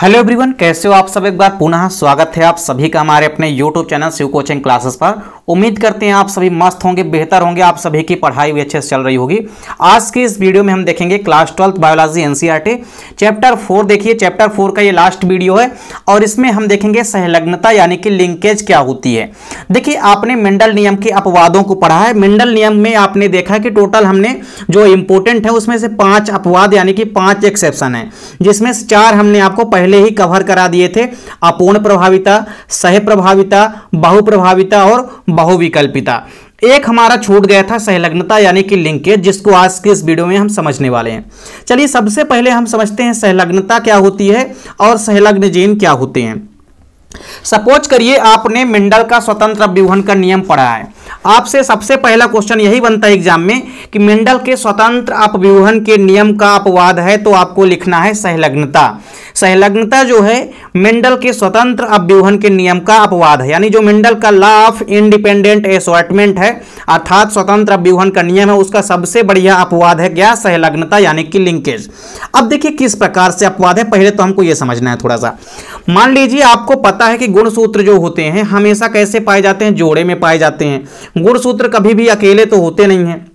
Hello everyone कैसे हो आप सब? एक बार पुनः स्वागत है आप सभी का हमारे अपने YouTube channel Shiv coaching classes पर। उम्मीद करते हैं आप सभी मस्त होंगे, बेहतर होंगे, आप सभी की पढ़ाई भी अच्छे से चल रही होगी। आज की इस वीडियो में हम देखेंगे class twelfth biology NCERT chapter four देखिए चैप्टर फोर का ये लास्ट वीडियो है और इसमें हम देखेंगे सहलग्नता यानी कि लिंकेज क्या होती है। देखिए, आपने मेंडल नियम के अपवादों को पढ़ा है। मेंडल नियम में आपने देखा कि टोटल हमने जो इंपोर्टेंट है उसमें से पाँच अपवाद यानी कि पाँच एक्सेप्शन है, जिसमें से चार हमने आपको पहले ही कवर करा दिए थे। अपूर्ण प्रभाविता, सह प्रभाविता, बहुप्रभाविता और बहुविकल्पिता। एक हमारा छूट गया था सहलग्नता, यानी कि लिंकेज जिसको आज के इस वीडियो में हम समझने वाले हैं। चलिए सबसे पहले हम समझते हैं सहलग्नता क्या होती है और सहलग्न जीन क्या होते हैं। सपोज़ करिए आपने मिंडल का स्वतंत्र अभ्यूहन का नियम पढ़ा है। आपसे सबसे पहला क्वेश्चन यही बनता है एग्ज़ाम में कि मिंडल के स्वतंत्र अपव्यूहन के नियम का अपवाद है तो आपको लिखना है सहलग्नता सहलग्नता जो है मिंडल के स्वतंत्र अपव्यूहन के नियम का अपवाद है। यानी जो मिंडल का लॉ ऑफ़ इंडिपेंडेंट एसॉर्टमेंट है, अर्थात स्वतंत्र अपव्यूहन का नियम है, उसका सबसे बढ़िया अपवाद है क्या? सहलग्नता यानी कि लिंकेज अब देखिए किस प्रकार से अपवाद है। पहले तो हमको यह समझना है थोड़ा सा मान लीजिए आपको पता है कि गुणसूत्र जो होते हैं, हमेशा कैसे पाए जाते हैं? जोड़े में पाए जाते हैं। गुणसूत्र कभी भी अकेले तो होते नहीं हैं।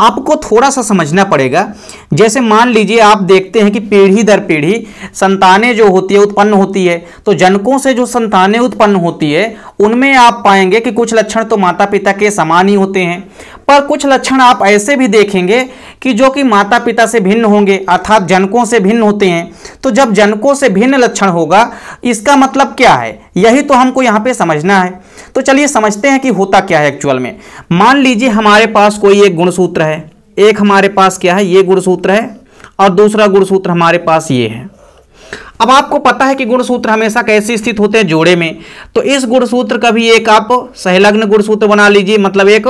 आपको थोड़ा सा समझना पड़ेगा। जैसे मान लीजिए आप देखते हैं कि पीढ़ी दर पीढ़ी संतानें जो होती है, उत्पन्न होती है। तो जनकों से जो संतानें उत्पन्न होती है, उनमें आप पाएँगे कि कुछ लक्षण तो माता पिता के समान ही होते हैं। पर कुछ लक्षण आप ऐसे भी देखेंगे कि जो कि माता पिता से भिन्न होंगे, अर्थात जनकों से भिन्न होते हैं। तो जब जनकों से भिन्न लक्षण होगा, इसका मतलब क्या है? यही तो हमको यहाँ पे समझना है। तो चलिए समझते हैं कि होता क्या है एक्चुअल में। मान लीजिए हमारे पास कोई एक गुणसूत्र है। एक हमारे पास क्या है? ये गुणसूत्र है और दूसरा गुणसूत्र हमारे पास ये है। अब आपको पता है कि गुणसूत्र हमेशा कैसे स्थित होते हैं? जोड़े में। तो इस गुणसूत्र का भी एक आप सहलग्न गुणसूत्र बना लीजिए मतलब एक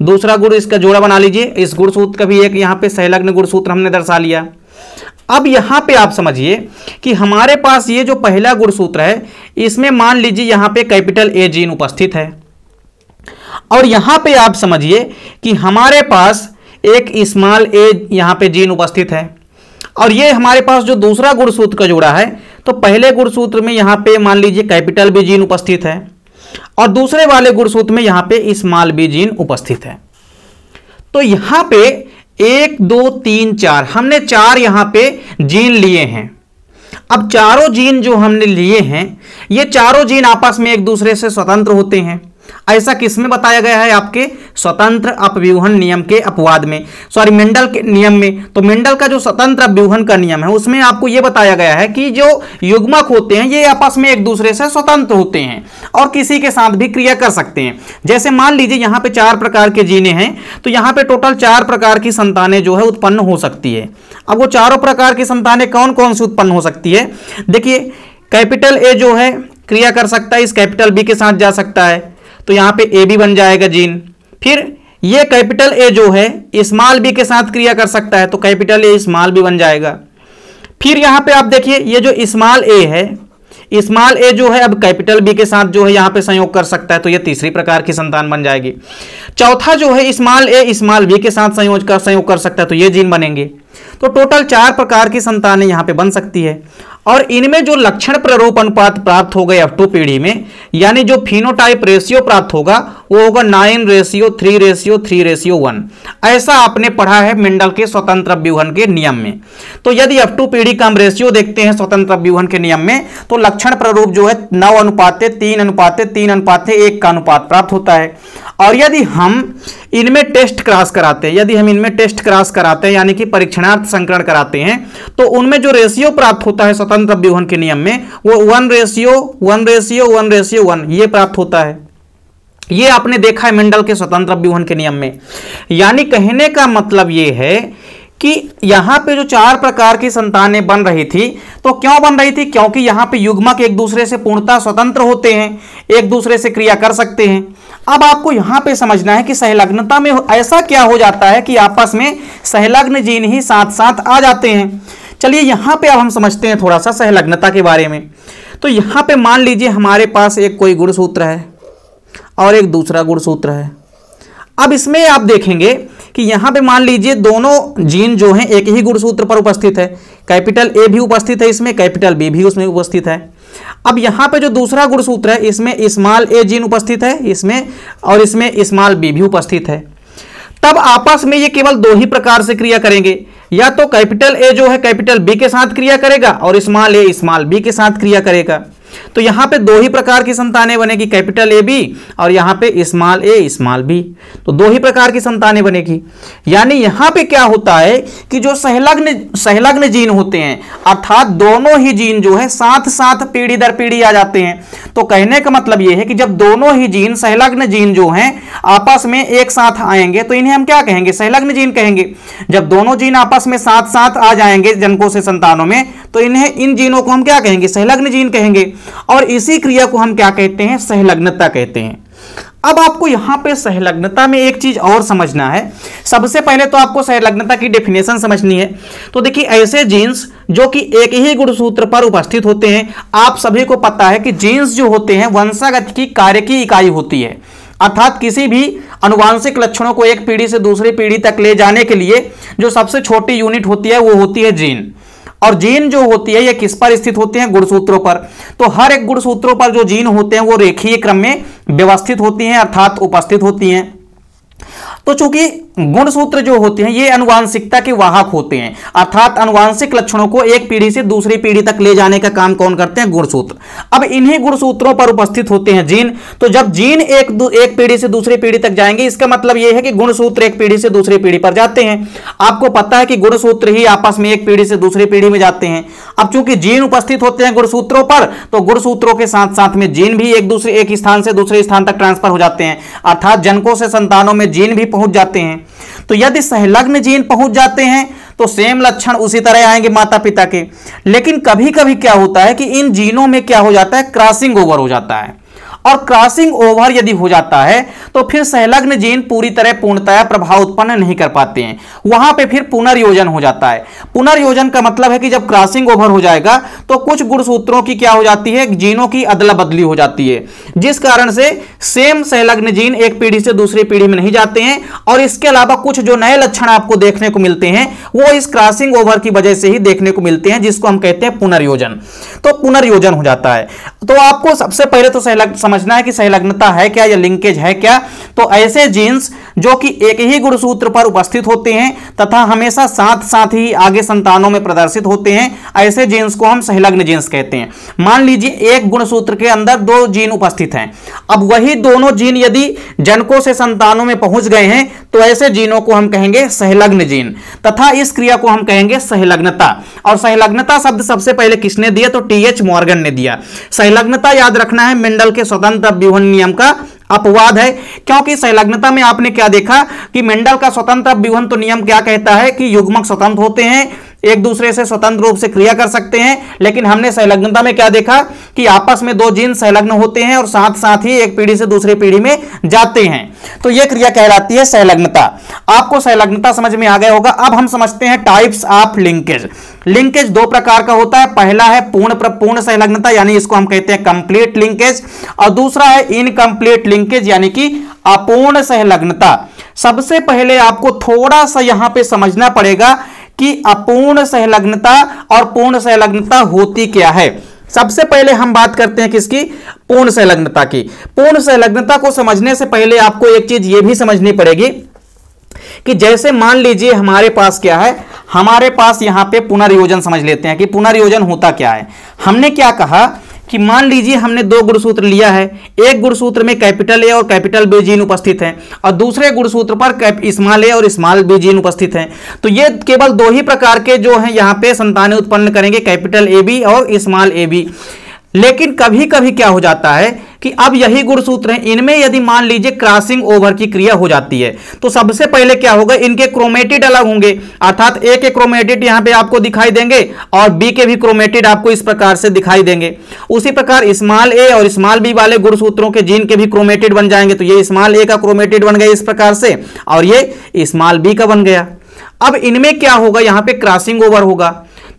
दूसरा गुण इसका जोड़ा बना लीजिए। इस गुणसूत्र का भी एक यहाँ पे सहलग्न गुणसूत्र हमने दर्शा लिया। अब यहाँ पे आप समझिए कि हमारे पास ये जो पहला गुणसूत्र है, इसमें मान लीजिए यहाँ पे कैपिटल ए जीन उपस्थित है। और यहाँ पे आप समझिए कि हमारे पास एक स्मॉल ए यहाँ पे जीन उपस्थित है। और ये हमारे पास जो दूसरा गुणसूत्र का जोड़ा है तो पहले गुणसूत्र में यहाँ पे मान लीजिए कैपिटल बी जीन उपस्थित है और दूसरे वाले गुणसूत्र में यहाँ पे स्मॉल बी जीन उपस्थित है। तो यहाँ पे एक, दो, तीन, चार। हमने चार यहाँ पे जीन लिए हैं। अब चारों जीन जो हमने लिए हैं, ये चारों जीन आपस में एक दूसरे से स्वतंत्र होते हैं। ऐसा किसमें बताया गया है आपके स्वतंत्र अपव्यूहन नियम के अपवाद में? सॉरी मेंडल के नियम में। तो मेंडल का जो स्वतंत्र अपव्यूहन का नियम है, उसमें आपको यह बताया गया है कि जो युग्मक होते हैं, ये आपस में एक दूसरे से स्वतंत्र होते हैं और किसी के साथ भी क्रिया कर सकते हैं। जैसे मान लीजिए यहाँ पे चार प्रकार के जीने हैं तो यहाँ पे टोटल चार प्रकार की संतानें जो है उत्पन्न हो सकती है। अब वो चारों प्रकार की संतानें कौन कौन सी उत्पन्न हो सकती है? देखिए, कैपिटल ए जो है, क्रिया कर सकता है, इस कैपिटल बी के साथ जा सकता है। तो यहाँ पे ए बी बन जाएगा जीन। फिर ये कैपिटल ए जो है स्मॉल बी के साथ क्रिया कर सकता है तो कैपिटल ए स्मॉल बी बन जाएगा। फिर यहाँ पे आप देखिए, ये जो स्मॉल ए है स्मॉल ए जो है, अब कैपिटल बी के साथ जो है, यहाँ पे संयोग कर सकता है तो ये तीसरी प्रकार की संतान बन जाएगी। चौथा जो है स्मॉल ए स्मॉल बी के साथ संयोग कर संयोग कर सकता है तो ये जीन बनेंगे। तो टोटल चार प्रकार की संतानें यहाँ पे बन सकती है। और इनमें जो लक्षण प्ररूप अनुपात प्राप्त हो गए टू पीढ़ी में, यानी जो फिनोटाइप रेशियो प्राप्त होगा, वो होगा nine ratio three ratio three ratio one ऐसा आपने पढ़ा है मिंडल के स्वतंत्र व्यूहन के नियम में। तो यदि एफ़ टू पीढ़ी का हम रेशियो देखते हैं स्वतंत्र व्यूहन के नियम में तो लक्षण प्ररूप जो है नौ अनुपात, तीन अनुपात तीन अनुपात, एक का अनुपात प्राप्त होता है। और यदि हम इनमें टेस्ट क्रॉस कराते हैं, यदि हम इनमें टेस्ट क्रॉस कराते हैं, यानी कि परीक्षणार्थ संकरण कराते हैं तो उनमें जो रेशियो प्राप्त होता है स्वतंत्र व्यूहन के नियम में, वो one ratio one ratio one ratio one ये प्राप्त होता है। ये आपने देखा है मंडल के स्वतंत्र व्यूहन के नियम में। यानी कहने का मतलब ये है कि यहाँ पे जो चार प्रकार की संतानें बन रही थी तो क्यों बन रही थी? क्योंकि यहाँ पे युग्मक एक दूसरे से पूर्णता स्वतंत्र होते हैं, एक दूसरे से क्रिया कर सकते हैं। अब आपको यहाँ पे समझना है कि सहलग्नता में ऐसा क्या हो जाता है कि आपस में सहलग्न जीन ही साथ साथ आ जाते हैं। चलिए यहाँ पे अब हम समझते हैं थोड़ा सा सहलग्नता के बारे में। तो यहाँ पे मान लीजिए हमारे पास एक कोई गुणसूत्र है और एक दूसरा गुणसूत्र है। अब इसमें आप देखेंगे कि यहाँ पे मान लीजिए दोनों जीन जो हैं एक ही गुणसूत्र पर उपस्थित है। कैपिटल ए भी उपस्थित है इसमें, कैपिटल बी भी उसमें उपस्थित है। अब यहाँ पे जो दूसरा गुणसूत्र है, इसमें स्मॉल ए जीन उपस्थित है, इसमें और इसमें स्मॉल बी भी उपस्थित है। तब आपस में ये केवल दो ही प्रकार से क्रिया करेंगे। या तो कैपिटल ए जो है कैपिटल बी के साथ क्रिया करेगा और स्मॉल ए स्मॉल बी के साथ क्रिया करेगा। तो यहाँ पे दो ही प्रकार की संतानें बनेगी, कैपिटल ए बी और यहाँ पे स्मॉल ए, स्मॉल बी। तो दो ही प्रकार की संतानें बनेगी। यानी यहाँ पे क्या होता है कि जो सहलग्न सहलग्न जीन होते हैं, अर्थात दोनों ही जीन जो है साथ साथ पीढ़ी दर पीढ़ी आ जाते हैं। तो कहने का मतलब यह है कि जब दोनों ही जीन सहलग्न जीन जो हैं, आपस में एक साथ आएँगे तो इन्हें हम क्या कहेंगे? सहलग्न जीन कहेंगे। जब दोनों जीन आपस में साथ साथ आ जाएँगे जनकों से संतानों में तो इन्हें इन जीनों को हम क्या कहेंगे? सहलग्न जीन कहेंगे। और इसी क्रिया को हम क्या कहते हैं? सहलग्नता कहते हैं। अब आपको यहाँ पे सहलग्नता में एक चीज़ और समझना है। सबसे पहले तो आपको सहलग्नता की डेफिनेशन समझनी है। तो देखिए, ऐसे जीन्स जो कि एक ही गुणसूत्र पर उपस्थित होते हैं, आप सभी को पता है कि जीन्स जो होते हैं, वंशागत की कार्य की इकाई होती है। अर्थात किसी भी अनुवांशिक लक्षणों को एक पीढ़ी से दूसरी पीढ़ी तक ले जाने के लिए जो सबसे छोटी यूनिट होती है, वो होती है जीन और जीन जो होती है, ये किस पर स्थित होते हैं? गुणसूत्रों पर। तो हर एक गुणसूत्रों पर जो जीन होते हैं, वो रेखीय क्रम में व्यवस्थित होती हैं, अर्थात उपस्थित होती हैं। तो चूँकि गुणसूत्र जो होते हैं, ये अनुवांशिकता के वाहक होते हैं, अर्थात अनुवांशिक लक्षणों को एक पीढ़ी से दूसरी पीढ़ी तक ले जाने का काम कौन करते हैं? गुणसूत्र अब इन्हीं गुणसूत्रों पर उपस्थित होते हैं जीन। तो जब जीन एक एक पीढ़ी से दूसरी पीढ़ी तक जाएँगे, इसका मतलब यह है कि गुणसूत्र एक पीढ़ी से दूसरी पीढ़ी पर जाते हैं। आपको पता है कि गुणसूत्र ही आपस में एक पीढ़ी से दूसरी पीढ़ी में जाते हैं। अब चूँकि जीन उपस्थित होते हैं गुणसूत्रों पर तो गुणसूत्रों के साथ साथ में जीन भी एक दूसरे, एक स्थान से दूसरे स्थान तक ट्रांसफ़र हो जाते हैं। अर्थात जनकों से संतानों में जीन भी पहुँच जाते हैं। तो यदि सहलग्न जीन पहुँच जाते हैं तो सेम लक्षण उसी तरह आएँगे माता पिता के। लेकिन कभी कभी क्या होता है कि इन जीनों में क्या हो जाता है? क्रॉसिंग ओवर हो जाता है। और क्रॉसिंग ओवर यदि हो जाता है तो फिर संलग्न जीन पूरी तरह पूर्णतया प्रभाव उत्पन्न नहीं कर पाते हैं। वहाँ पे फिर पुनर्योजन हो जाता है। पुनर्योजन का मतलब है कि जब क्रॉसिंग ओवर हो जाएगा तो कुछ गुणसूत्रों की क्या हो जाती है? जीनों की अदला बदली हो जाती है। जिस कारण से सेम संलग्न जीन एक पीढ़ी से दूसरी पीढ़ी में नहीं जाते हैं, और इसके अलावा कुछ जो नए लक्षण आपको देखने को मिलते हैं, वो इस क्रॉसिंग ओवर की वजह से ही देखने को मिलते हैं, जिसको हम कहते हैं पुनर्योजन। तो पुनर्योजन हो जाता है। तो आपको सबसे पहले तो समझना है कि संलग्नता है क्या या लिंकेज है क्या? तो ऐसे जीन्स जो कि एक ही गुणसूत्र पर उपस्थित होते हैं तथा हमेशा साथ साथ ही आगे संतानों में प्रदर्शित होते हैं, ऐसे जीन्स को हम संलग्न जीन्स कहते हैं। मान लीजिए एक गुणसूत्र के अंदर दो जीन उपस्थित हैं। अब वही दोनों जीन यदि जनकों से संतानों में पहुँच गए हैं तो ऐसे जीनों को हम कहेंगे सहलग्न जीन तथा इस क्रिया को हम कहेंगे सहलग्नता और सहलग्नता शब्द सबसे पहले किसने दिया? तो टी एच मॉर्गन ने दिया। सहलग्नता याद रखना है मेंडल के स्वतंत्र व्यूहन नियम का अपवाद है। क्योंकि संलग्नता में आपने क्या देखा कि मेंडल का स्वतंत्र व्यूहन तो नियम क्या कहता है कि युग्मक स्वतंत्र होते हैं एक दूसरे से स्वतंत्र रूप से क्रिया कर सकते हैं, लेकिन हमने संलग्नता में क्या देखा कि आपस में दो जीन संलग्न होते हैं और साथ साथ ही एक पीढ़ी से दूसरी पीढ़ी में जाते हैं। तो यह क्रिया कहलाती है संलग्नता। आपको संलग्नता समझ में आ गया होगा। अब हम समझते हैं टाइप्स ऑफ़ लिंकेज लिंकेज दो प्रकार का होता है। पहला है पूर्ण पूर्ण संलग्नता, यानी इसको हम कहते हैं कंप्लीट लिंकेज और दूसरा है इनकम्प्लीट लिंकेज यानी कि अपूर्ण संलग्नता। सबसे पहले आपको थोड़ा सा यहाँ पे समझना पड़ेगा कि अपूर्ण सहलग्नता और पूर्ण सहलग्नता होती क्या है? सबसे पहले हम बात करते हैं किसकी? पूर्ण संलग्नता की। पूर्ण संलग्नता को समझने से पहले आपको एक चीज़ यह भी समझनी पड़ेगी कि जैसे मान लीजिए हमारे पास क्या है, हमारे पास यहाँ पे पुनर्योजन समझ लेते हैं कि पुनर्योजन होता क्या है। हमने क्या कहा? कि मान लीजिए हमने दो गुणसूत्र लिया है, एक गुणसूत्र में कैपिटल ए और कैपिटल बी जीन उपस्थित हैं, और दूसरे गुणसूत्र पर स्मॉल ए और स्मॉल बी जीन उपस्थित हैं। तो ये केवल दो ही प्रकार के जो हैं, यहाँ पे संतानें उत्पन्न करेंगे, कैपिटल ए बी और स्मॉल ए बी। लेकिन कभी कभी क्या हो जाता है कि अब यही गुणसूत्र हैं, इनमें यदि मान लीजिए क्रॉसिंग ओवर की क्रिया हो जाती है तो सबसे पहले क्या होगा, इनके क्रोमेटिड अलग होंगे, अर्थात ए के क्रोमेटिड यहाँ पे आपको दिखाई देंगे और बी के भी क्रोमेटिड आपको इस प्रकार से दिखाई देंगे। उसी प्रकार स्मॉल ए और स्मॉल बी वाले गुणसूत्रों के जीन के भी क्रोमेटिड बन जाएँगे तो ये स्मॉल ए का क्रोमेटिड बन गया इस प्रकार से, और ये स्मॉल बी का बन गया। अब इनमें क्या होगा, यहाँ पे क्रॉसिंग ओवर होगा।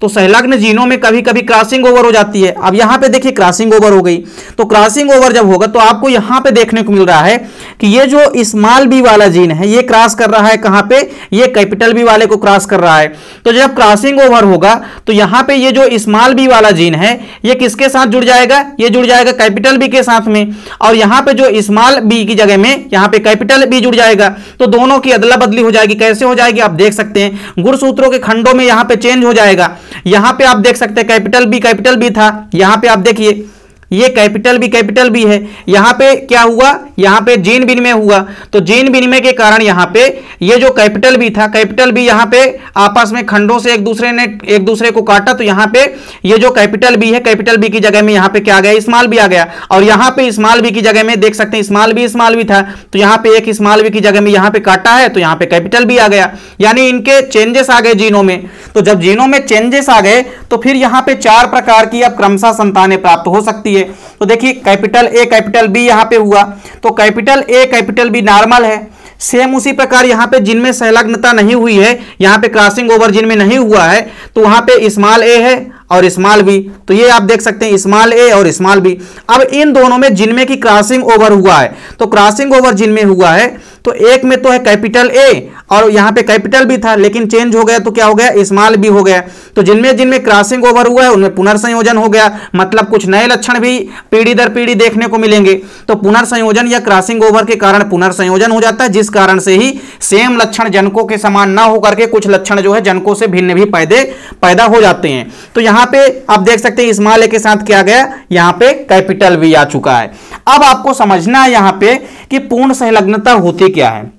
तो संलग्न जीनों में कभी कभी क्रॉसिंग ओवर हो जाती है। अब यहाँ पे देखिए क्रॉसिंग ओवर हो गई। तो क्रॉसिंग ओवर जब होगा तो आपको यहाँ पे देखने को मिल रहा है कि ये जो स्मॉल बी वाला जीन है, ये क्रॉस कर रहा है कहाँ पे? ये कैपिटल बी वाले को क्रॉस कर रहा है। तो जब क्रॉसिंग ओवर होगा तो यहाँ पे ये जो स्मॉल बी वाला जीन है, ये किसके साथ जुड़ जाएगा? ये जुड़ जाएगा कैपिटल बी के साथ में। और यहाँ पे जो स्मॉल बी की जगह में, यहाँ पे कैपिटल बी जुड़ जाएगा। तो दोनों की अदला बदली हो जाएगी। कैसे हो जाएगी? आप देख सकते हैं। गुणसूत्रों के खंडों में यहाँ पे चेंज हो जाएगा। यहाँ पे आप देख सकते हैं, कैपिटल बी कैपिटल बी था। यहाँ पे आप देखिए ये कैपिटल भी कैपिटल भी है यहाँ पे क्या हुआ यहाँ पे जीन विनिमय हुआ तो जीन विनिमय के कारण यहाँ पे ये जो कैपिटल भी था कैपिटल भी यहाँ पे आपस में खंडों से एक दूसरे ने एक दूसरे को काटा तो यहाँ पे ये जो कैपिटल भी है कैपिटल बी की जगह में यहाँ पे क्या आ गया स्मॉल भी आ गया और यहाँ पे स्मॉल बी की जगह में देख सकते हैं स्मॉल बी स्मॉल भी था तो यहाँ पे एक स्मॉल बी की जगह में यहाँ पे काटा है तो यहाँ पे कैपिटल भी आ गया यानी इनके चेंजेस आ गए जीनों में तो जब जीनों में चेंजेस आ गए तो फिर यहाँ पे चार प्रकार की अब क्रमशः संतानें प्राप्त हो सकती है तो देखिए कैपिटल ए कैपिटल बी यहाँ पे हुआ। तो capital A capital B normal है। सेम उसी प्रकार यहाँ पे जिनमें संलग्नता नहीं हुई है, यहाँ पे क्रॉसिंग ओवर जिनमें नहीं हुआ है तो वहाँ पे स्मॉल ए है और स्मॉल बी तो ये आप देख सकते हैं स्मॉल ए और स्मॉल बी अब इन दोनों में जिनमें की क्रॉसिंग ओवर हुआ है तो क्रॉसिंग ओवर जिनमें हुआ है तो एक में तो है कैपिटल ए और यहाँ पे कैपिटल भी था, लेकिन चेंज हो गया तो क्या हो गया? स्मॉल भी हो गया। तो जिनमें जिनमें क्रॉसिंग ओवर हुआ है, उनमें पुनर्संयोजन हो गया। मतलब कुछ नए लक्षण भी पीढ़ी दर पीढ़ी देखने को मिलेंगे। तो पुनर्संयोजन या क्रॉसिंग ओवर के कारण पुनर्संयोजन हो जाता है, जिस कारण से ही सेम लक्षण जनकों के समान ना होकर के कुछ लक्षण जो है, जनकों से भिन्न भी पैदे, पैदा हो जाते हैं। तो यहाँ पे आप देख सकते हैं स्मॉल के साथ क्या गया, यहाँ पे कैपिटल भी आ चुका है। अब आपको समझना है यहाँ पे कि पूर्ण संलग्नता होती क्या है।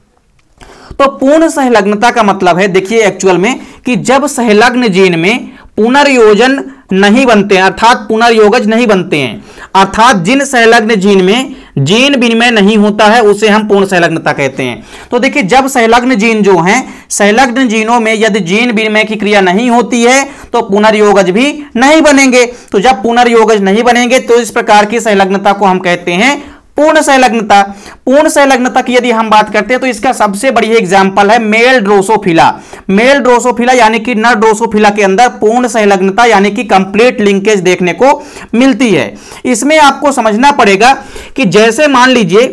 तो पूर्ण संलग्नता का मतलब है, देखिए एक्चुअल में, कि जब संलग्न जीन में पुनर्योजन नहीं बनते हैं, अर्थात पुनर्योगज नहीं बनते हैं। अर्थात जिन संलग्न जीन में, जीन विनिमय नहीं होता है, उसे हम पूर्ण संलग्नता कहते हैं। तो देखिए, जब सहलग्न जीन जो हैं संलग्न जीनों में यदि जीन विनिमय की क्रिया नहीं होती है तो पुनर्योगज भी नहीं बनेंगे। तो जब पुनर्योगज नहीं बनेंगे तो इस प्रकार की संलग्नता को हम कहते हैं पूर्ण संलग्नता पूर्ण संलग्नता की यदि हम बात करते हैं तो इसका सबसे बड़ी एग्ज़ाम्पल है मेल ड्रोसोफिला। मेल ड्रोसोफिला यानी कि नर ड्रोसोफिला के अंदर पूर्ण संलग्नता यानी कि कंप्लीट लिंकेज देखने को मिलती है। इसमें आपको समझना पड़ेगा कि जैसे मान लीजिए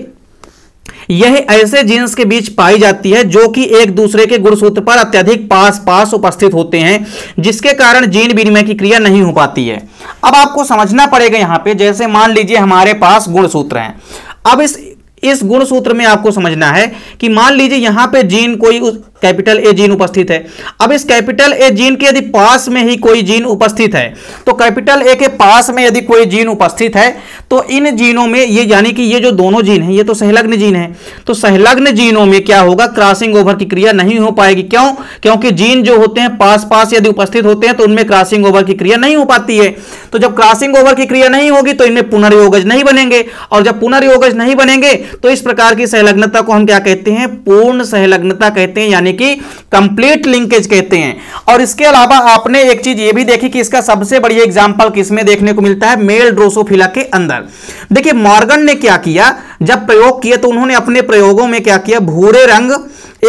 यह ऐसे जीन्स के बीच पाई जाती है जो कि एक दूसरे के गुणसूत्र पर अत्यधिक पास पास उपस्थित होते हैं, जिसके कारण जीन विनिमय की क्रिया नहीं हो पाती है। अब आपको समझना पड़ेगा यहाँ पे, जैसे मान लीजिए हमारे पास गुणसूत्र हैं। अब इस इस गुणसूत्र में आपको समझना है कि मान लीजिए यहाँ पे जीन कोई कैपिटल ए जीन उपस्थित है। अब इस कैपिटल ए जीन के यदि पास में ही कोई जीन उपस्थित है तो कैपिटल ए के पास में यदि कोई जीन उपस्थित है तो इन जीनों में ये यानी कि ये जो दोनों जीन है, ये तो सहलग्न जीन है। तो सहलग्न जीनों में क्या होगा? क्रॉसिंग ओवर की क्रिया नहीं हो पाएगी। क्यों? क्योंकि जीन जो होते हैं पास पास यदि उपस्थित होते हैं तो उनमें क्रॉसिंग ओवर की क्रिया नहीं हो पाती है। तो जब क्रॉसिंग ओवर की क्रिया नहीं होगी तो इनमें पुनर्योगज नहीं बनेंगे। और जब पुनर्योगज नहीं बनेंगे तो इस प्रकार की सहलग्नता को हम क्या कहते हैं? पूर्ण सहलग्नता कहते हैं, यानी यानी कि कंप्लीट लिंकेज कहते हैं। और इसके अलावा आपने एक चीज़ ये भी देखी कि इसका सबसे बड़ी एग्जांपल किसमें देखने को मिलता है? मेल ड्रोसोफिला के अंदर। देखिए, मॉर्गन ने क्या किया? जब प्रयोग किया तो उन्होंने अपने प्रयोगों में क्या किया? भूरे रंग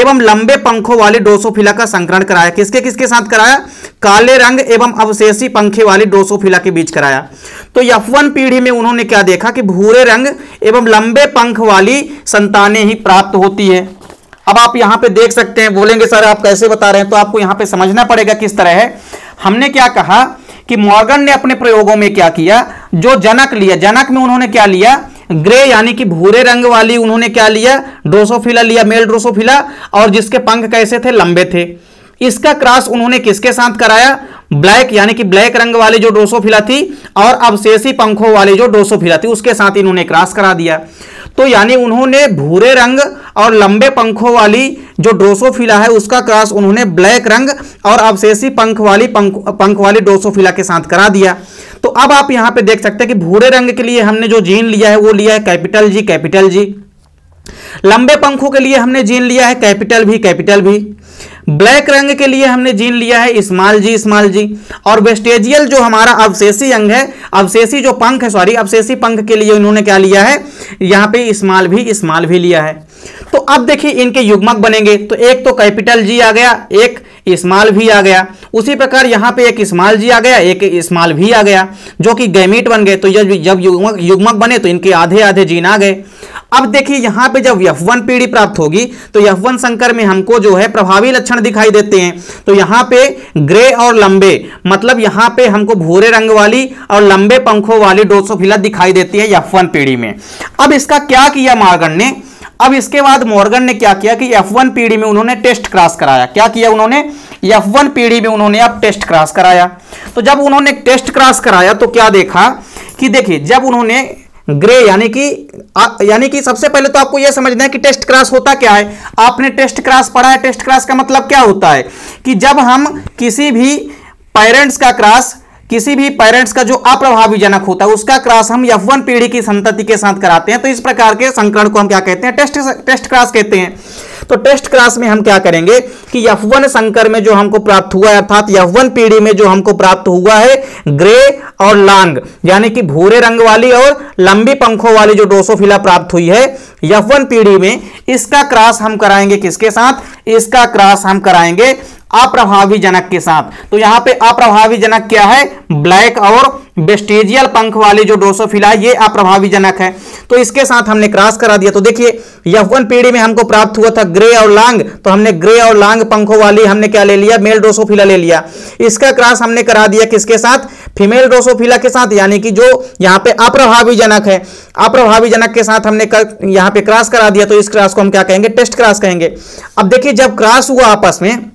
एवं लंबे पंखों वाले डोसोफिला का संकरण कराया। किसके किसके साथ कराया? काले रंग एवं अवशेषी पंखे वाली डोसोफिला के बीच कराया। तो यफवन पीढ़ी में उन्होंने क्या देखा कि भूरे रंग एवं लंबे पंख वाली संतानें ही प्राप्त होती है। अब आप यहाँ पे देख सकते हैं, बोलेंगे, सर, आप कैसे बता रहे हैं? तो आपको यहाँ पे समझना पड़ेगा किस तरह है। हमने क्या कहा कि मॉर्गन ने अपने प्रयोगों में क्या किया? जो जनक लिया, जनक में उन्होंने क्या लिया? ग्रे, यानी कि भूरे रंग वाली उन्होंने क्या लिया? ड्रोसोफिला लिया, मेल ड्रोसोफिला, और जिसके पंख कैसे थे? लंबे थे। इसका क्रॉस उन्होंने किसके साथ कराया? ब्लैक, यानी कि ब्लैक रंग वाले जो डोसोफिला थी, और अब अवशेषी पंखों वाले जो डोसोफिला थी, उसके साथ इन्होंने क्रॉस करा दिया। तो यानी उन्होंने भूरे रंग और लंबे पंखों वाली जो डोसोफिला है, उसका क्रॉस उन्होंने ब्लैक रंग और अवशेषी पंख वाली पंख पंख वाली डोसोफिला के साथ करा दिया। तो अब आप यहाँ पे देख सकते हैं कि भूरे रंग के लिए हमने जो जीन लिया है, वो लिया है कैपिटल जी कैपिटल जी। लंबे पंखों के लिए हमने जीन लिया है, कैपिटल भी कैपिटल भी। ब्लैक रंग के लिए हमने जीन लिया है स्मॉल जी स्मॉल जी। और वेस्टेजियल जो हमारा अवशेषी अंग है, अवशेषी जो पंख है सॉरी अवशेषी पंख के लिए उन्होंने क्या लिया है? यहाँ पे स्मॉल भी स्मॉल भी लिया है। तो अब देखिए इनके युग्मक बनेंगे। तो एक तो कैपिटल जी आ गया, एक स्मॉल भी आ गया। उसी प्रकार यहाँ पे एक स्मॉल जी आ गया, एक स्मॉल भी आ गया, जो कि गैमीट बन गए। तो जब जब युग्मक युग्मक बने तो इनके आधे आधे जीन आ गए। अब देखिए यहाँ पे जब यफ वन पीढ़ी प्राप्त होगी तो यफ वन संकर में हमको जो है प्रभावी लक्षण दिखाई देते हैं। तो यहाँ पे ग्रे और लंबे मतलब यहाँ पे हमको भूरे रंग वाली और लंबे पंखों वाली डोसोफिला दिखाई देती है यफ वन पीढ़ी में। अब इसका क्या किया मार्गन ने? अब इसके बाद मॉर्गन ने क्या किया कि F1 पीढ़ी में उन्होंने टेस्ट क्रॉस कराया। क्या किया उन्होंने? F1 पीढ़ी में उन्होंने अब टेस्ट क्रॉस कराया। तो जब उन्होंने टेस्ट क्रॉस कराया तो क्या देखा कि देखिए, जब उन्होंने ग्रे, यानी कि यानी कि सबसे पहले तो आपको यह समझना है कि टेस्ट क्रॉस होता क्या है। आपने टेस्ट क्रॉस पढ़ा है, टेस्ट क्रॉस का मतलब क्या होता है कि जब हम किसी भी पेरेंट्स का क्रॉस किसी भी पेरेंट्स का जो अप्रभावी जनक होता है, उसका क्रॉस हम एफ़ वन पीढ़ी की संतति के साथ कराते हैं। तो इस प्रकार के संकरण को हम क्या कहते हैं? टेस्ट टेस्ट क्रॉस कहते हैं। तो टेस्ट क्लास में हम क्या करेंगे कि एफ़ वन संकर में जो हमको प्राप्त हुआ है, अर्थात एफ़ वन पीढ़ी में जो हमको प्राप्त हुआ है ग्रे और लांग यानी कि भूरे रंग वाली और लंबी पंखों वाली जो डोसोफिला प्राप्त हुई है एफ़ वन पीढ़ी में इसका क्रॉस हम कराएँगे किसके साथ? इसका क्रॉस हम कराएँगे अप्रभावी जनक के साथ। तो यहाँ पे अप्रभावी जनक क्या है? ब्लैक और बेस्टेजियल पंख वाली जो डोसोफिला ये अप्रभावी जनक है। तो इसके साथ हमने क्रॉस करा दिया। तो देखिए यफवन पीढ़ी में हमको प्राप्त हुआ था ग्रे और लांग। तो हमने ग्रे और लांग पंखों वाली हमने क्या ले लिया? मेल डोसोफिला ले लिया। इसका क्रॉस हमने करा दिया किसके साथ? फीमेल डोसोफिला के साथ यानी कि जो यहाँ पे अप्रभावी जनक है। अप्रभावी जनक के साथ हमने कर, यहाँ पे क्रॉस करा दिया। तो इस क्रॉस को हम क्या कहेंगे? टेस्ट क्रॉस कहेंगे। अब देखिए जब क्रॉस हुआ आपस में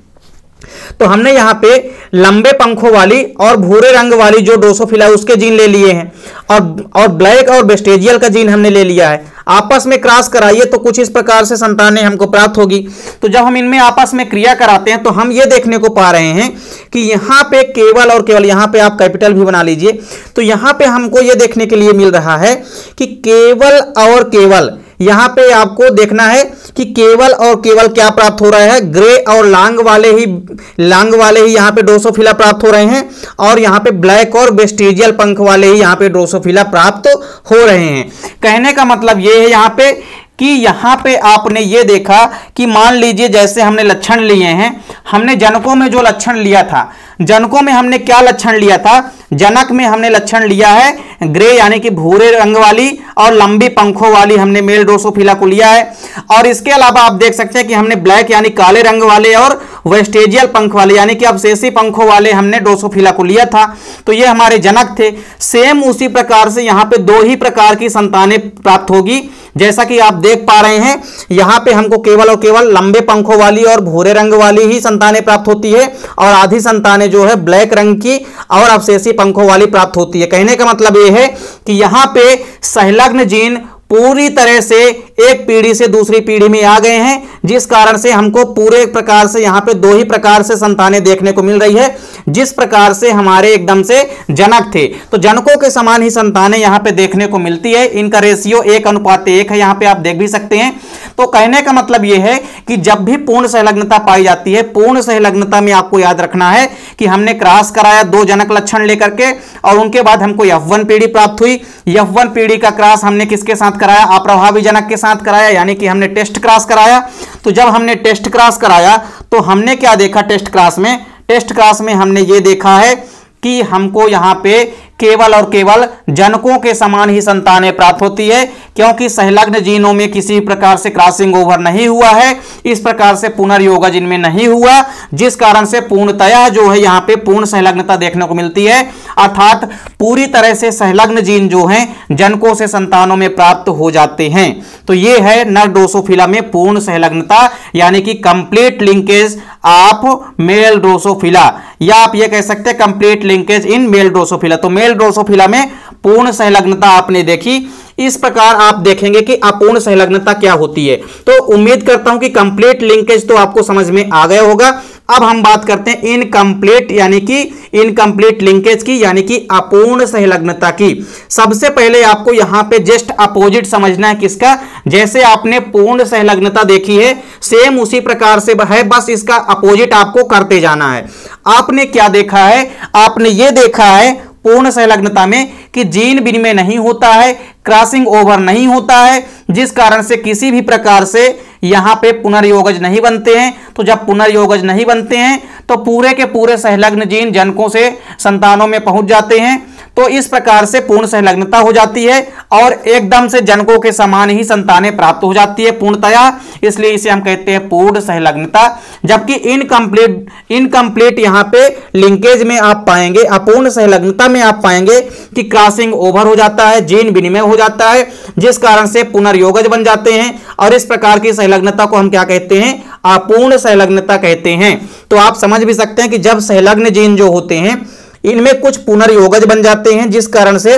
तो हमने यहाँ पे लंबे पंखों वाली और भूरे रंग वाली जो डोसोफिला उसके जीन ले लिए हैं। और और ब्लैक और बेस्टेजियल का जीन हमने ले लिया है। आपस में क्रॉस कराइए तो कुछ इस प्रकार से संतानें हमको प्राप्त होगी। तो जब हम इनमें आपस में क्रिया कराते हैं तो हम ये देखने को पा रहे हैं कि यहाँ पे केवल और केवल, यहाँ पे आप कैपिटल भी बना लीजिए। तो यहाँ पे हमको ये देखने के लिए मिल रहा है कि केवल और केवल यहाँ पे आपको देखना है कि केवल और केवल क्या प्राप्त हो रहा है। ग्रे और लांग वाले ही, लांग वाले ही यहाँ पे डोसोफिला प्राप्त हो रहे हैं और यहाँ पे ब्लैक और वेस्टिजियल पंख वाले ही यहाँ पे डोसोफिला प्राप्त हो रहे हैं। कहने का मतलब ये है यहाँ पे कि यहाँ पे आपने ये देखा कि मान लीजिए जैसे हमने लक्षण लिए हैं, हमने जनकों में जो लक्षण लिया था, जनकों में हमने क्या लक्षण लिया था? जनक में हमने लक्षण लिया है ग्रे यानी कि भूरे रंग वाली और लंबी पंखों वाली हमने मेल डोसोफिला को लिया है। और इसके अलावा आप देख सकते हैं कि हमने ब्लैक यानी काले रंग वाले और वेस्टेजियल पंख वाले यानी कि अवशेषी पंखों वाले हमने डोसोफिला को लिया था। तो ये हमारे जनक थे। सेम उसी प्रकार से यहाँ पे दो ही प्रकार की संतानें प्राप्त होगी। जैसा कि आप देख पा रहे हैं, यहाँ पे हमको केवल और केवल लंबे पंखों वाली और भूरे रंग वाली ही संतानें प्राप्त होती है और आधी संतानें जो है ब्लैक रंग की और अवशेषी पंखों वाली प्राप्त होती है। कहने का मतलब यह है कि यहाँ पे सहलग्न जीन पूरी तरह से एक पीढ़ी से दूसरी पीढ़ी में आ गए हैं, जिस कारण से हमको पूरे प्रकार से यहाँ पे दो ही प्रकार से संतानें देखने को मिल रही है, जिस प्रकार से हमारे एकदम से जनक थे। तो जनकों के समान ही संतानें यहाँ पे देखने को मिलती है। इनका रेशियो एक अनुपात एक है, यहाँ पे आप देख भी सकते हैं। तो कहने का मतलब यह है कि जब भी पूर्ण सहलग्नता पाई जाती है, पूर्ण सहलग्नता में आपको याद रखना है कि हमने क्रॉस कराया दो जनक लक्षण लेकर के और उनके बाद हमको यफ पीढ़ी प्राप्त हुई। यफ पीढ़ी का क्रॉस हमने किसके साथ कराया? अप्रभावी जनक के साथ कराया, यानी कि हमने टेस्ट क्रॉस कराया। तो जब हमने टेस्ट क्रॉस कराया तो हमने क्या देखा टेस्ट क्लास में? टेस्ट क्लास में हमने ये देखा है कि हमको यहाँ पे केवल और केवल जनकों के समान ही संतानें प्राप्त होती है, क्योंकि सहलग्न जीनों में किसी प्रकार से क्रॉसिंग ओवर नहीं हुआ है। इस प्रकार से पुनर्योगा जिनमें नहीं हुआ, जिस कारण से पूर्णतया जो है यहाँ पे पूर्ण सहलग्नता देखने को मिलती है। अर्थात पूरी तरह से सहलग्न जीन जो है, जनकों से संतानों में प्राप्त हो जाते हैं। तो ये है नर डोसोफिला में पूर्ण सहलग्नता यानी कि complete linkage of male Drosophila या आप ये कह सकते हैं complete linkage in male Drosophila तो मेल ड्रोसोफिला में पूर्ण संलग्नता आपने देखी। इस प्रकार आप देखेंगे कि अपूर्ण संलग्नता क्या होती है। तो उम्मीद करता हूँ कि कंप्लीट लिंकेज तो आपको समझ में आ गया होगा। अब हम बात करते हैं इनकम्प्लीट यानी कि इनकम्प्लीट लिंकेज की, यानी कि अपूर्ण संलग्नता की। सबसे पहले आपको यहाँ पे जस्ट अपोजिट समझना है किसका? जैसे आपने पूर्ण संलग्नता देखी है सेम उसी प्रकार से है, बस इसका अपोजिट आपको करते जाना है। आपने क्या देखा है? आपने ये देखा है पूर्ण संलग्नता में कि जीन विनिमय नहीं होता है क्रॉसिंग ओवर नहीं होता है, जिस कारण से किसी भी प्रकार से यहाँ पे पुनर्योगज नहीं बनते हैं। तो जब पुनर्योगज नहीं बनते हैं तो पूरे के पूरे संलग्न जीन जनकों से संतानों में पहुँच जाते हैं। तो इस प्रकार से पूर्ण संलग्नता हो जाती है और एकदम से जनकों के समान ही संतानें प्राप्त हो जाती है पूर्णतया। इसलिए इसे हम कहते हैं पूर्ण संलग्नता जबकि इनकम्प्लीट इनकम्प्लीट यहाँ पे लिंकेज में आप पाएँगे, अपूर्ण संलग्नता में आप पाएँगे कि क्रॉसिंग ओवर हो जाता है जीन विनिमय हो जाता है, जिस कारण से पुनर्योगज बन जाते हैं। और इस प्रकार की संलग्नता को हम क्या कहते हैं? अपूर्ण संलग्नता कहते हैं। तो आप समझ भी सकते हैं कि जब संलग्न जीन जो होते हैं इनमें कुछ पुनर्योगज बन जाते हैं जिस कारण से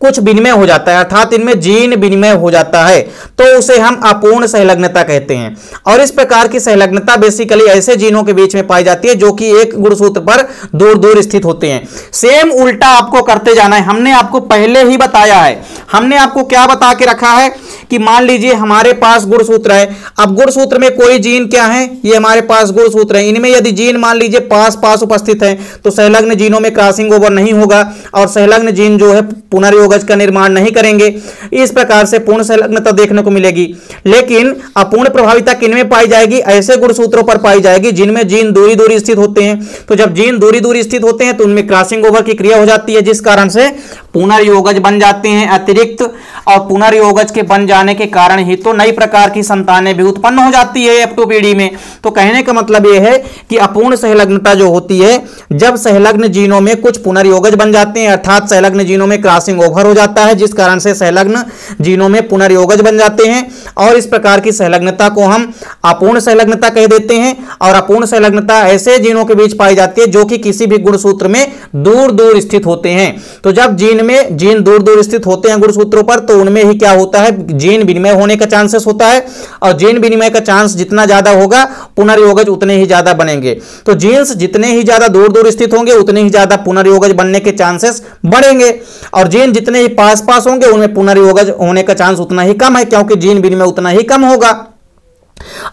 कुछ विनिमय हो जाता है, अर्थात इनमें जीन विनिमय हो जाता है तो उसे हम अपूर्ण संलग्नता कहते हैं। और इस प्रकार की संलग्नता बेसिकली ऐसे जीनों के बीच में पाई जाती है जो कि एक गुणसूत्र पर दूर दूर स्थित होते हैं। सेम उल्टा आपको करते जाना है। हमने आपको पहले ही बताया है। हमने आपको क्या बता के रखा है कि मान लीजिए हमारे पास गुणसूत्र है। अब गुणसूत्र में कोई जीन क्या है? ये हमारे पास गुणसूत्र है। इनमें यदि जीन मान लीजिए पास पास उपस्थित है तो संलग्न जीनों में क्रॉसिंग ओवर नहीं होगा। और संलग्न जीन जो है पुनर्योगज का निर्माण नहीं करेंगे। इस प्रकार से पूर्ण संलग्नता देखने को मिलेगी। लेकिन अपूर्ण प्रभाविता किनमें पाई जाएगी? ऐसे गुणसूत्रों पर पाई जाएगी जिनमें जीन दूरी दूरी स्थित होते हैं। तो जब जीन दूरी दूरी स्थित होते हैं तो उनमें क्रॉसिंग ओवर की क्रिया हो जाती है, जिस कारण से पुनर्योगज बन जाते हैं अतिरिक्त, और पुनर्योगज के बन जाने के कारण ही तो नई प्रकार की संतानें भी उत्पन्न हो जाती है एफ़ पीढ़ी में। तो कहने का मतलब यह है कि अपूर्ण सहलग्नता जो होती है, जब सहलग्न जीनों में कुछ पुनर्योगज बन जाते हैं, अर्थात सहलग्न जीनों में क्रॉसिंग ओवर हो जाता है, जिस कारण से सहलग्न जीनों में पुनर्योगज बन जाते हैं। और इस प्रकार की सहलग्नता को हम अपूर्ण सहलग्नता कह देते हैं, और अपूर्ण संलग्नता ऐसे जीनों के बीच पाई जाती है जो कि किसी भी गुणसूत्र में दूर दूर स्थित होते हैं। तो जब जीन में जीन दूर दूर स्थित होते हैं गुणसूत्रों पर तो उनमें ही क्या होता है? जीन विनिमय होने का चांसेस होता है और जीन विनिमय का चांस जितना ज़्यादा होगा, पुनर्योगज उतने ही ज़्यादा बनेंगे। तो जीन्स जितने ही ज़्यादा दूर दूर स्थित होंगे, उतने ही ज़्यादा पुनर्योगज बनने के चांसेस बढ़ेंगे। और जीन जितने ही पास पास होंगे, उनमें पुनर्योगज होने का चांस उतना ही कम है, क्योंकि जीन विनिमय उतना ही कम होगा।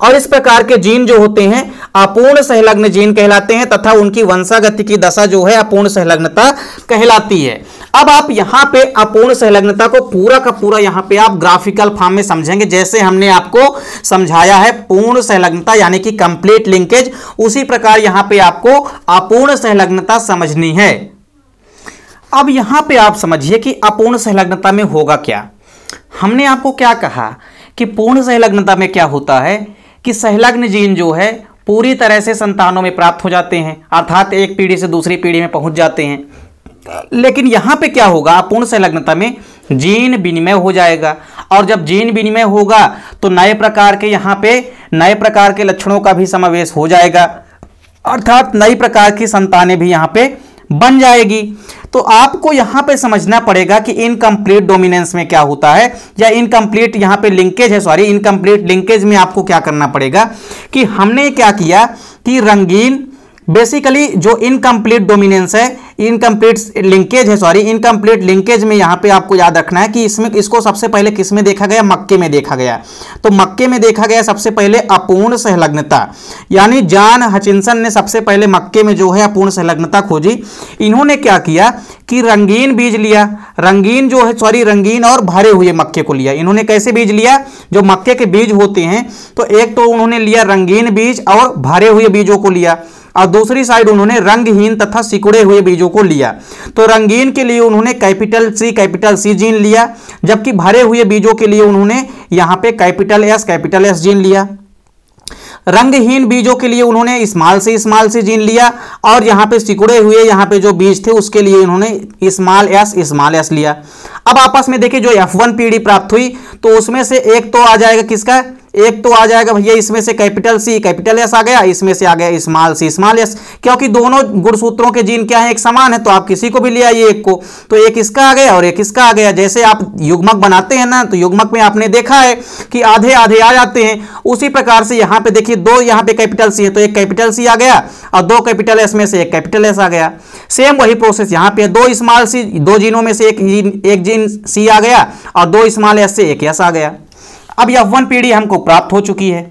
और इस प्रकार के जीन जो होते हैं, अपूर्ण संलग्न जीन कहलाते हैं तथा उनकी वंशागति की दशा जो है अपूर्ण संलग्नता कहलाती है। अब आप यहाँ पे अपूर्ण संलग्नता को पूरा का पूरा यहाँ पे आप ग्राफिकल फॉर्म में समझेंगे। जैसे हमने आपको समझाया है पूर्ण संलग्नता यानी कि कंप्लीट लिंकेज उसी प्रकार यहाँ पे आपको अपूर्ण संलग्नता समझनी है। अब यहाँ पे आप समझिए कि अपूर्ण संलग्नता में होगा क्या। हमने आपको क्या कहा? कि पूर्ण संलग्नता में क्या होता है? कि संलग्न जीन जो है, पूरी तरह से संतानों में प्राप्त हो जाते हैं, अर्थात एक पीढ़ी से दूसरी पीढ़ी में पहुँच जाते हैं। लेकिन यहाँ पे क्या होगा? पूर्ण संलग्नता में जीन विनिमय हो जाएगा। और जब जीन विनिमय होगा तो नए प्रकार के यहाँ पे, नए प्रकार के लक्षणों का भी समावेश हो जाएगा। अर्थात नई प्रकार की संतानें भी यहाँ पे बन जाएगी। तो आपको यहाँ पे समझना पड़ेगा कि इनकम्प्लीट डोमिनेंस में क्या होता है, या इनकम्प्लीट यहाँ पे लिंकेज है सॉरी इनकम्प्लीट लिंकेज में आपको क्या करना पड़ेगा कि हमने क्या किया कि रंगीन बेसिकली जो इनकम्प्लीट डोमिनेंस है इनकम्प्लीट लिंकेज है सॉरी इनकम्प्लीट लिंकेज में यहाँ पे आपको याद रखना है कि इसमें, इसको सबसे पहले किसमें देखा गया? मक्के में देखा गया। तो मक्के में देखा गया सबसे पहले अपूर्ण संलग्नता यानी जॉन हचिनसन ने सबसे पहले मक्के में जो है अपूर्ण संलग्नता खोजी। इन्होंने क्या किया कि रंगीन बीज लिया। रंगीन जो है सॉरी रंगीन और भरे हुए मक्के को लिया। इन्होंने कैसे बीज लिया? जो मक्के के बीज होते हैं तो एक तो उन्होंने लिया रंगीन बीज और भरे हुए बीजों को लिया। और दूसरी साइड उन्होंने रंगहीन तथा सिकुड़े हुए बीजों को लिया। तो रंगीन के लिए उन्होंने capital C capital C gene लिया, जबकि भरे हुए बीजों के लिए उन्होंने यहाँ पे capital S capital S gene लिया। रंगहीन बीजों के लिए उन्होंने स्मॉल से स्मॉल से जीन लिया और यहाँ पे सिकुड़े हुए यहाँ पे जो बीज थे, उसके लिए उन्होंने स्मॉल एस स्मॉल एस लिया। अब आपस में देखिए, जो एफ़ वन पीढ़ी प्राप्त हुई तो उसमें से एक तो आ जाएगा किसका? एक तो आ जाएगा भैया इसमें से कैपिटल सी, कैपिटल एस आ गया, इसमें से आ गया स्मॉल सी स्मॉल एस क्योंकि दोनों गुणसूत्रों के जीन क्या है, एक समान है तो आप किसी को भी ले आइए एक को। तो एक इसका आ गया और एक इसका आ गया। जैसे आप युग्मक बनाते हैं ना तो युग्मक में आपने देखा है कि आधे आधे आ जाते हैं। उसी प्रकार से यहाँ पे देखिए, दो यहाँ पे कैपिटल सी है तो एक कैपिटल सी आ गया और दो कैपिटल एस में से एक कैपिटल एस आ गया। सेम वही प्रोसेस यहाँ पे दो स्मॉल सी दो जीनों में से एक जीन एक जीन सी आ गया और दो स्मॉल एस से एक एस आ गया। अब यह वन पीढ़ी हमको प्राप्त हो चुकी है।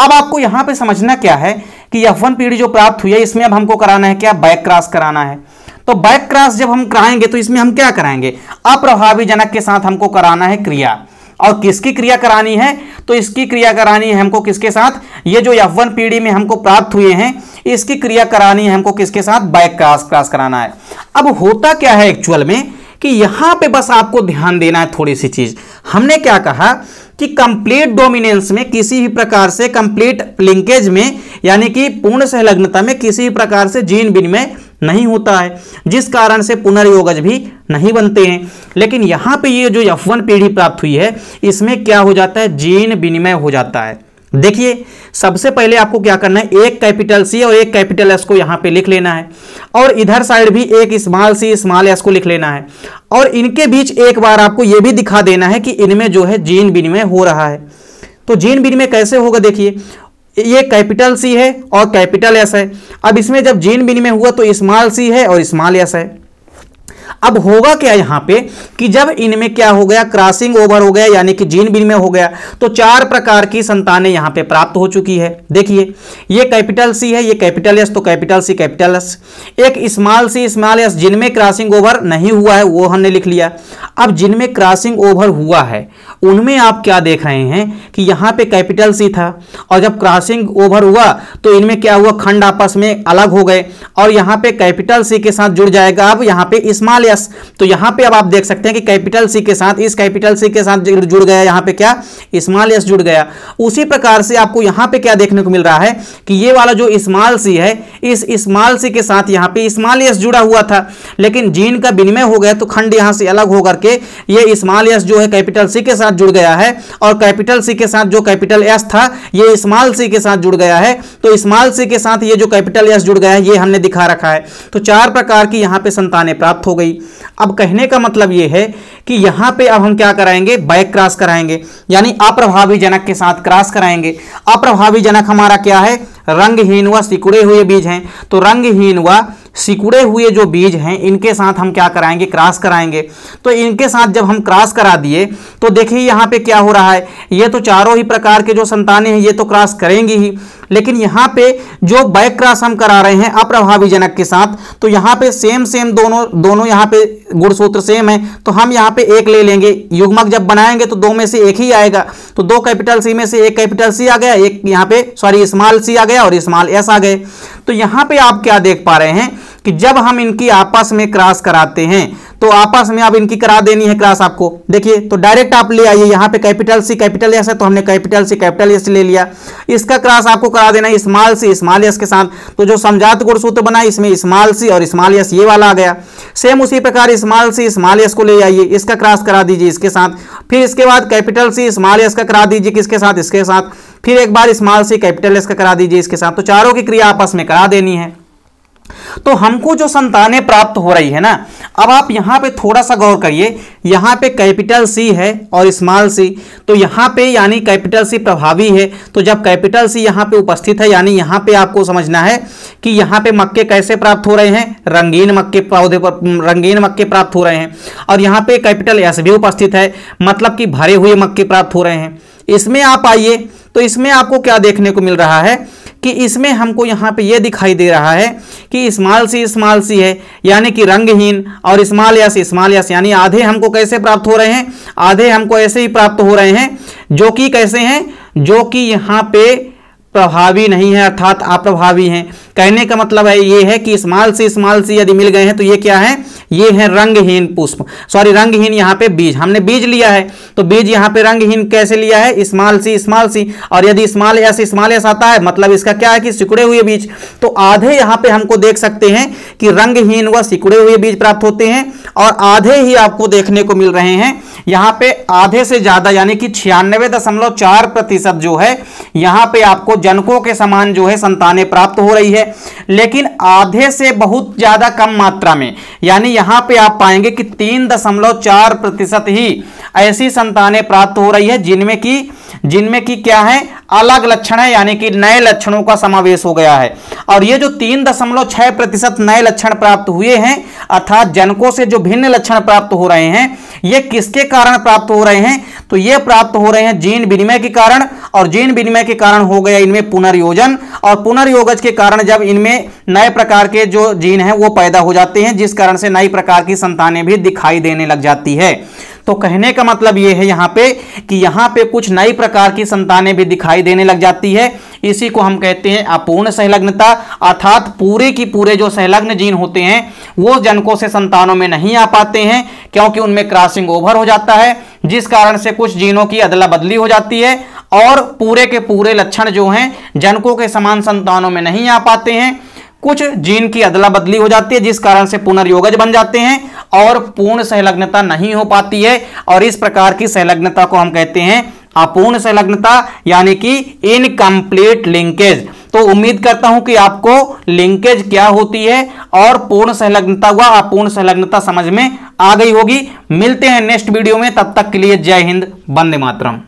अब आपको यहाँ पे समझना क्या है कि यह वन पीढ़ी जो प्राप्त हुई है, इसमें अब हमको कराना है क्या? बैक क्रॉस कराना है। तो बैक क्रॉस जब हम कराएँगे तो इसमें हम क्या कराएँगे? अप्रभावी जनक के साथ हमको कराना है क्रिया। और किसकी क्रिया करानी है? तो इसकी क्रिया करानी है हमको किसके साथ? ये जो यवन पीढ़ी में हमको प्राप्त हुए हैं, इसकी क्रिया करानी है हमको किसके साथ? बैक क्रॉस क्रॉस कराना है। अब होता क्या है एक्चुअल में? कि यहाँ पे बस आपको ध्यान देना है थोड़ी सी चीज़। हमने क्या कहा कि कंप्लीट डोमिनेंस में किसी भी प्रकार से कंप्लीट लिंकेज में, यानी कि पूर्ण संलग्नता में किसी भी प्रकार से जीन विनिमय नहीं होता है, जिस कारण से पुनर्योगज भी नहीं बनते हैं। लेकिन यहाँ पे ये जो एफ़ पीढ़ी प्राप्त हुई है, इसमें क्या हो जाता है? जीन विनिमय हो जाता है। देखिए, सबसे पहले आपको क्या करना है? एक कैपिटल सी और एक कैपिटल एस को यहाँ पे लिख लेना है। और इधर साइड भी एक स्मॉल सी स्मॉल एस को लिख लेना है। और इनके बीच एक बार आपको यह भी दिखा देना है कि इनमें जो है जीन विनिमय हो रहा है। तो जीन विनिमय कैसे होगा देखिए, ये कैपिटल सी है और कैपिटल एस है। अब इसमें जब जीन विनिमय हुआ तो स्मॉल सी है और स्मॉल एस है। अब होगा क्या यहाँ पे कि जब इनमें क्या हो गया क्रॉसिंग ओवर हो गया, यानी कि जीन बिन में हो गया तो चार प्रकार की संतानें यहाँ पे प्राप्त हो चुकी है। देखिए, ये कैपिटल सी है, ये कैपिटल एस तो कैपिटल सी कैपिटल एस एक स्मॉल सी स्मॉल एस जिनमें क्रॉसिंग ओवर नहीं हुआ है, वो हमने लिख लिया। अब जिनमें क्रॉसिंग ओवर हुआ है, उनमें आप क्या देख रहे हैं कि यहाँ पे कैपिटल सी था, और जब क्रॉसिंग ओवर हुआ तो इनमें क्या हुआ, खंड आपस में अलग हो गए, और यहाँ पे कैपिटल सी के साथ जुड़ जाएगा। अब यहाँ पे स्मॉल एस तो यहाँ पे अब आप देख सकते हैं कि कैपिटल सी के साथ, इस कैपिटल सी के साथ जुड़ गया, यहाँ पे क्या? स्मॉल एस जुड़ गया। उसी प्रकार से आपको यहाँ पे क्या देखने को मिल रहा है कि ये वाला जो स्मॉल सी है, इस स्मॉल सी के साथ यहाँ पे स्मॉल एस जुड़ा हुआ था। लेकिन जीन का विनिमय हो गया तो खंड यहाँ से अलग होकर के ये स्मॉल एस जो है कैपिटल सी के साथ जुड़ गया है और कैपिटल सी के साथ जो कैपिटल एस था, ये स्मॉल सी के साथ जुड़ गया है। तो स्मॉल सी के साथ ये जो कैपिटल एस जुड़ गया है, ये हमने दिखा रखा है। तो चार प्रकार की यहाँ पे संतानें प्राप्त हो गई। अब कहने का मतलब ये है कि यहाँ पे अब हम क्या कराएँगे? बैक क्रॉस कराएँगे। यानी अप्रभावी जनक के साथ क्रॉस कराएँगे। अप्रभावी जनक हमारा क्या है? रंगहीन व सिकुड़े हुए बीज हैं। तो रंगहीन व सिकुड़े हुए जो बीज हैं, इनके साथ हम क्या कराएँगे? क्रॉस कराएँगे। तो इनके साथ जब हम क्रॉस करा दिए तो देखिए यहाँ पे क्या हो रहा है। ये तो चारों ही प्रकार के जो संतानें हैं, ये तो क्रॉस करेंगी ही। लेकिन यहाँ पे जो बैक क्रॉस हम करा रहे हैं अप्रभावी जनक के साथ तो यहाँ पे सेम सेम दोनों दोनों यहाँ पे गुणसूत्र सेम है। तो हम यहाँ पे एक ले लेंगे। युग्मक जब बनाएँगे तो दो में से एक ही आएगा। तो दो कैपिटल सी में से एक कैपिटल सी आ गया, एक यहाँ पे सॉरी स्मॉल सी आ गया और स्मॉल एस आ गए। तो यहाँ पे आप क्या देख पा रहे हैं कि जब हम इनकी आपस में क्रॉस कराते हैं तो आपस में अब इनकी करा देनी है क्रॉस आपको। देखिए तो डायरेक्ट आप ले आइए, यहाँ पे कैपिटल सी कैपिटल एस है तो हमने कैपिटल सी कैपिटल एस ले लिया। इसका क्रॉस आपको करा देना है स्मॉल सी स्मॉल एस के साथ। तो जो समझात गुणसूत्र बना इसमें स्मॉल सी और स्मॉल एस ये वाला आ गया। सेम उसी प्रकार स्मॉल सी स्मॉल एस को ले आइए, इसका क्रॉस करा दीजिए इसके साथ। फिर इसके बाद कैपिटल सी स्मॉल एस का करा दीजिए किसके साथ? इसके साथ। फिर एक बार स्मॉल सी कैपिटल एस का करा दीजिए इसके साथ। तो चारों की क्रिया आपस में करा देनी है। तो हमको जो संतानें प्राप्त हो रही है ना, अब आप यहाँ पे थोड़ा सा गौर करिए, यहाँ पे कैपिटल सी है और स्मॉल सी तो यहाँ पे यानी कैपिटल सी प्रभावी है तो जब कैपिटल सी यहाँ पे उपस्थित है, यानी यहाँ पे आपको समझना है कि यहाँ पे मक्के कैसे प्राप्त हो रहे हैं, रंगीन मक्के पौधे पर, रंगीन मक्के प्राप्त हो रहे हैं, और यहाँ पे कैपिटल एस भी उपस्थित है मतलब कि भरे हुए मक्के प्राप्त हो रहे हैं। इसमें आप आइए तो इसमें आपको क्या देखने को मिल रहा है कि इसमें हमको यहाँ पे ये दिखाई दे रहा है कि स्मॉल सी स्मॉल सी है, यानी कि रंगहीन और स्मॉल यस स्मॉल यस यानी आधे हमको कैसे प्राप्त हो रहे हैं? आधे हमको ऐसे ही प्राप्त हो रहे हैं, जो कि कैसे हैं? जो कि यहाँ पे प्रभावी नहीं है, अर्थात अप्रभावी हैं। कहने का मतलब है ये है कि स्मॉल सी स्मॉल सी यदि मिल गए हैं तो ये क्या है? ये है रंगहीन पुष्प। सॉरी रंगहीन यहाँ पे बीज। हमने बीज लिया है। तो बीज यहाँ पे रंगहीन कैसे लिया है? Small C small C. और यदि स्मॉल एस स्मॉल एस आता है मतलब इसका क्या है कि सिकुड़े हुए बीज। तो आधे यहाँ पे हमको देख सकते हैं कि रंगहीन व सिकुड़े हुए बीज प्राप्त होते हैं और आधे ही आपको देखने को मिल रहे हैं। यहाँ पे आधे से ज़्यादा, यानी कि छियानवे दशमलव चार प्रतिशत जो है, यहाँ पे आपको जनकों के समान जो है संतानें प्राप्त हो रही है। लेकिन आधे से बहुत ज़्यादा कम मात्रा में, यानी यहाँ पे आप पाएँगे कि तीन दशमलव चार प्रतिशत ही ऐसी संतानें प्राप्त हो रही है जिनमें की जिनमें की क्या है? अलग लक्षण है, यानी कि नए लक्षणों का समावेश हो गया है। और ये जो तीन दशमलव छह प्रतिशत नए लक्षण प्राप्त हुए हैं, अर्थात जनकों से जो भिन्न लक्षण प्राप्त हो रहे हैं, ये किसके कारण प्राप्त हो रहे हैं? तो ये प्राप्त हो रहे हैं जीन विनिमय के कारण, और जीन विनिमय के कारण हो गया इनमें पुनर्योजन। और पुनर्योगज के कारण जब इनमें नए प्रकार के जो जीन है, वो पैदा हो जाते हैं, जिस कारण से नई प्रकार की संतानें भी दिखाई देने लग जाती है। तो कहने का मतलब यह है यहाँ पे कि यहाँ पे कुछ नई प्रकार की संतानें भी दिखाई देने लग जाती है। इसी को हम कहते हैं अपूर्ण सहलग्नता अर्थात पूरे की पूरे जो सहलग्न जीन होते हैं, वो जनकों से संतानों में नहीं आ पाते हैं, क्योंकि उनमें क्रॉसिंग ओवर हो जाता है, जिस कारण से कुछ जीनों की अदला बदली हो जाती है। और पूरे के पूरे लक्षण जो हैं, जनकों के समान संतानों में नहीं आ पाते हैं। कुछ जीन की अदला बदली हो जाती है, जिस कारण से पुनर्योगज बन जाते हैं और पूर्ण सहलग्नता नहीं हो पाती है। और इस प्रकार की सहलग्नता को हम कहते हैं अपूर्ण संलग्नता, यानी कि इनकम्प्लीट लिंकेज तो उम्मीद करता हूँ कि आपको लिंकेज क्या होती है और पूर्ण संलग्नता हुआ, अपूर्ण संलग्नता समझ में आ गई होगी। मिलते हैं नेक्स्ट वीडियो में, तब तक के लिए जय हिंद, वंदे मातरम।